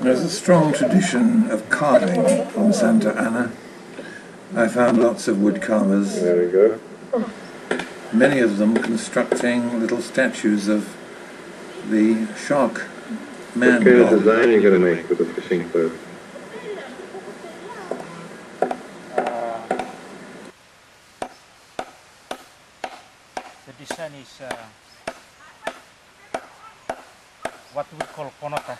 There's a strong tradition of carving on Santa Ana. I found lots of wood carvers, There we go. many of them constructing little statues of the shark man What kind of design are you going to make with the fishing boat? The design is uh, what we call konota.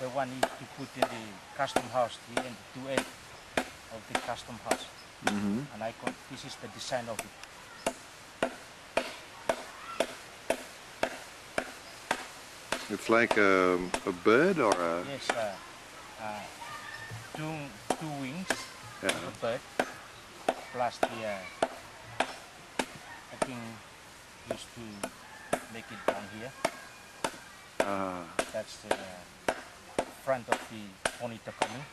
The one is to put in the custom house, the end two end of the custom house. Mhm. And I call, this is the design of it. It's like a, a bird or a... Yes, uh, uh, two two wings Yeah. of a bird plus the uh, I think used to make it down here. Ah, That's the uh, front of the bonito coming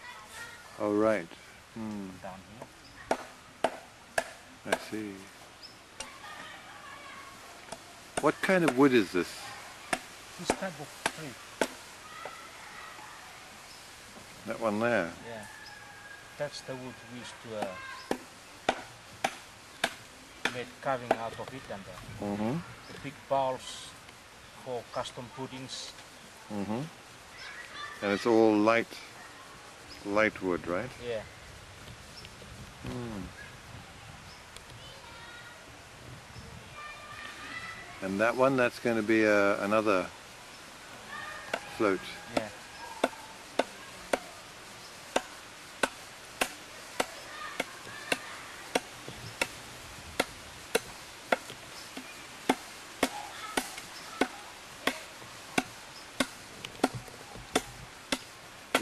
oh right. Hmm, down here. I see. What kind of wood is this? This type of tree, That one there? yeah. That's the wood we used to uh, make carving out of it and uh, Mm-hmm. the big bowls for custom puddings. Mm-hmm. And it's all light, light wood, right? Yeah. Hmm. And that one, that's going to be uh, another float. Yeah.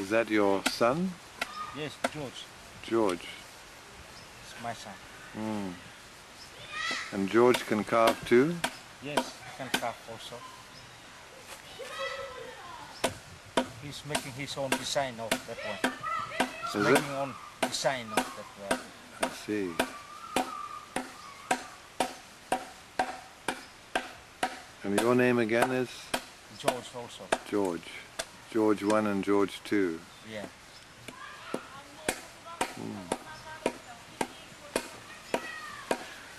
Is that your son, Yes, George. George? It's my son. Hmm. And George can carve too? Yes, he can carve also. He's making his own design of that one. He's Is it? making own design of that one. I see. And your name again is George also. George. George 1 and George 2. Yeah.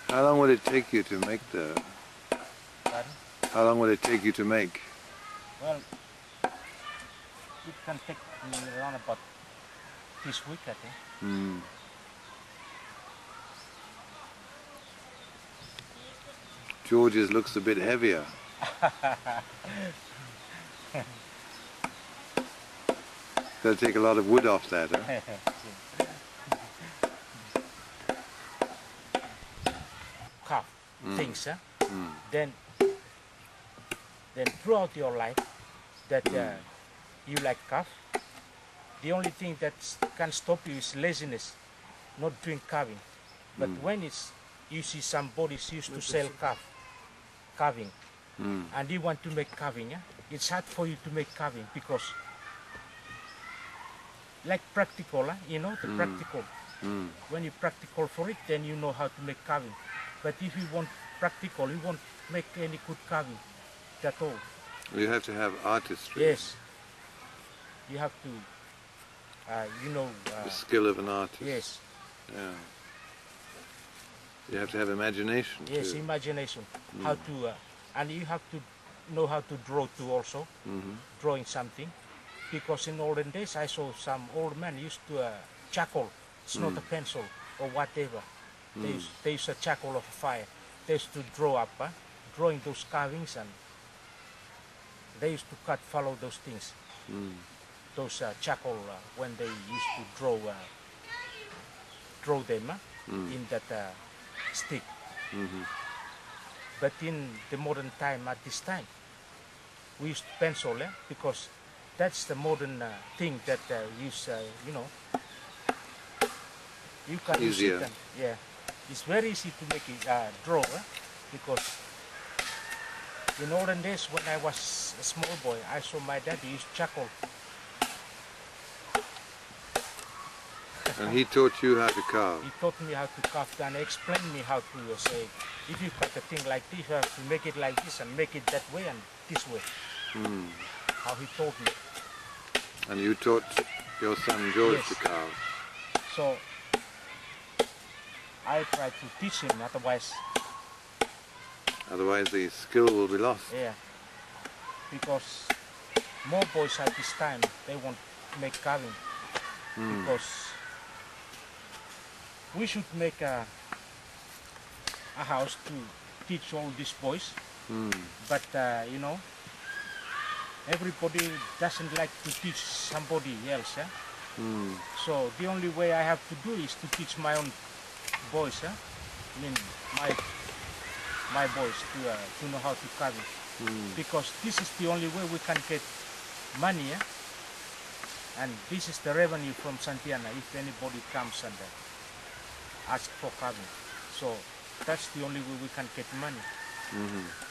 How long would it take you to make the... Pardon? How long would it take you to make? Well, it can take me around about this week, I think. Hmm. George's looks a bit heavier. They'll take a lot of wood off that, huh? Carve things, huh? Mm. Then, then throughout your life, that uh, you like carve, the only thing that can stop you is laziness, not doing carving. But when it's you see somebody used to sell carve, carving, Mm. and you want to make carving, yeah? it's hard for you to make carving because, like practical, huh? you know, the practical. Mm. When you practical for it, then you know how to make carving. But if you want practical, you won't make any good carving at all. You have to have artistry. Yes, you have to, uh, you know, uh, The skill of an artist. yes, Yeah. You have to have imagination yes, too. imagination, how to, uh, and you have to know how to draw too also, hmm drawing something. Because in olden days, I saw some old men used to uh, charcoal. It's not a pencil or whatever. They, used, they use a charcoal of fire. They used to draw up, huh? drawing those carvings, and they used to cut, follow those things. Mm. Those uh, charcoal uh, when they used to draw, uh, draw them huh? Mm. in that uh, stick. hmm But in the modern time, at this time, we use pencil eh? because that's the modern uh, thing that uh, use, uh, you know, you can use Easier. it. And, yeah, it's very easy to make it uh, draw eh? because in olden days when I was a small boy, I saw my dad use charcoal. And he taught you how to carve. He taught me how to carve and explained me how to uh, say, if you cut a thing like this, you have to make it like this and make it that way and this way. Mm. how he taught me. And you taught your son George Yes. to carve. So I try to teach him, otherwise, Otherwise the skill will be lost. yeah. Because more boys at this time, they want to make carving. Mm. Because we should make a, a house to teach all these boys. Mm. But, uh, you know, everybody doesn't like to teach somebody else. Yeah? Mm. So the only way I have to do is to teach my own boys. Yeah? I mean, my my boys to uh, to know how to carve it. Mm. because this is the only way we can get money. Yeah? And this is the revenue from Santa Ana if anybody comes and uh, ask for carving. So that's the only way we can get money. Mhm.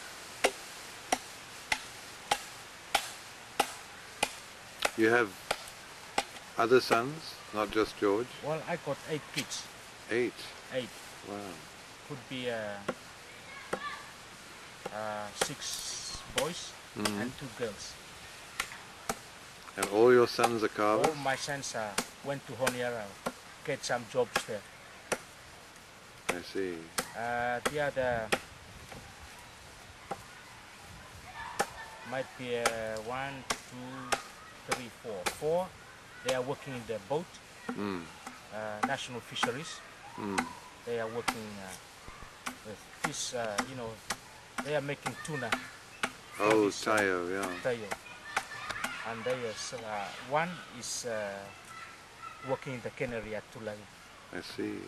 You have other sons, not just George? Well, I got eight kids. Eight. Eight Wow. could be uh, uh, six boys Mhm. and two girls. And all your sons are All my sons uh, went to Honiara, get some jobs there. I see. Uh, the other might be uh, one, two, three, four. Four, they are working in the boat, Mm. uh, national fisheries. Mm. They are working uh, with fish, uh, you know, they are making tuna, Oh, this, uh, Taiyo, yeah. taiyo. And they are, uh, one is uh, working in the cannery at Tulagi. I see.